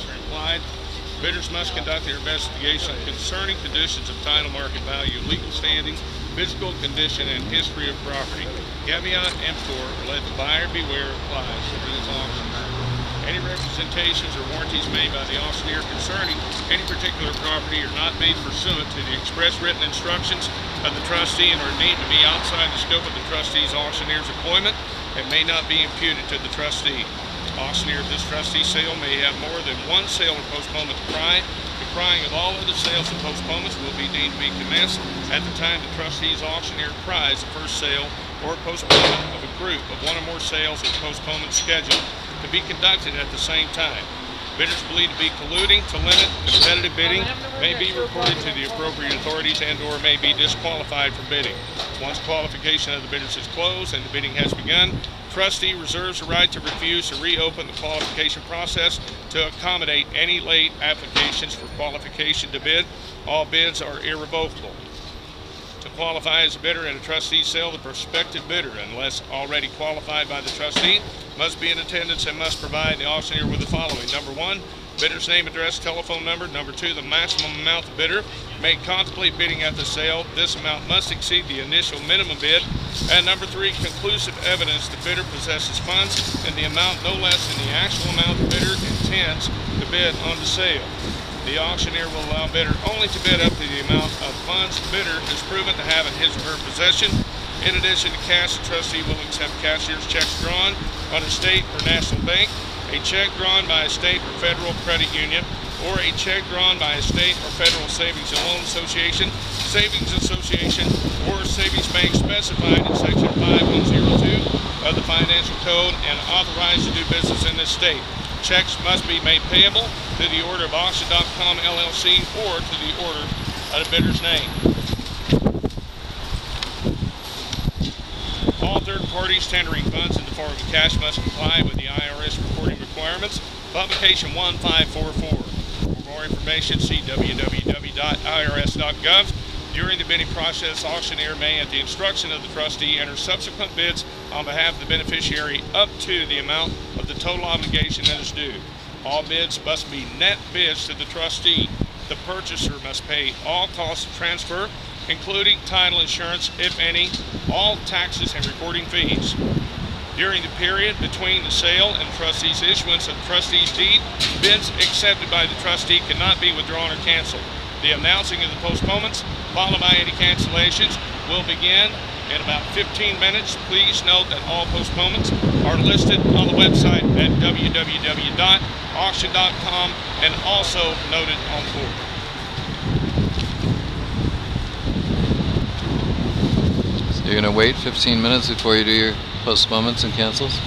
are implied. Bidders must conduct their investigation concerning conditions of title, market value, legal standings, physical condition, and history of property. Caveat emptor, let the buyer beware applies to this auction. Any representations or warranties made by the auctioneer concerning any particular property are not made pursuant to the express written instructions of the trustee and are deemed to be outside the scope of the trustee's auctioneer's appointment and may not be imputed to the trustee. Auctioneer of this trustee sale may have more than one sale or postponement to cry. The crying of all other sales and postponements will be deemed to be commenced at the time the trustee's auctioneer cries the first sale or postponement of a group of one or more sales and postponements scheduled to be conducted at the same time. Bidders believed to be colluding to limit competitive bidding may be reported to the appropriate authorities and or may be disqualified from bidding. Once qualification of the bidders is closed and the bidding has begun, trustee reserves the right to refuse to reopen the qualification process to accommodate any late applications for qualification to bid. All bids are irrevocable. Qualify as a bidder at a trustee sale, the prospective bidder, unless already qualified by the trustee, must be in attendance and must provide the auctioneer with the following. Number one, bidder's name, address, telephone number. Number two, the maximum amount the bidder may contemplate bidding at the sale. This amount must exceed the initial minimum bid. And number three, conclusive evidence the bidder possesses funds in the amount no less than the actual amount the bidder intends to bid on the sale. The auctioneer will allow bidder only to bid up to the amount of funds the bidder is proven to have in his or her possession. In addition to cash, the trustee will accept cashier's checks drawn on a state or national bank, a check drawn by a state or federal credit union, or a check drawn by a state or federal savings and loan association, savings association, or savings bank specified in section 5102 of the financial code and authorized to do business in this state. Checks must be made payable to the order of auction.com LLC or to the order of the bidder's name. All third parties tendering funds in the form of cash must comply with the IRS reporting requirements. Publication 1544. For more information, see www.irs.gov. During the bidding process, auctioneer may, at the instruction of the trustee, enter subsequent bids on behalf of the beneficiary up to the amount of the total obligation that is due. All bids must be net bids to the trustee. The purchaser must pay all costs of transfer, including title insurance, if any, all taxes and recording fees. During the period between the sale and trustee's issuance of trustee's deed, bids accepted by the trustee cannot be withdrawn or canceled. The announcing of the postponements, followed by any cancellations, will begin in about 15 minutes. Please note that all postponements are listed on the website at www.auction.com and also noted on the board. So you're gonna wait 15 minutes before you do your postponements and cancels?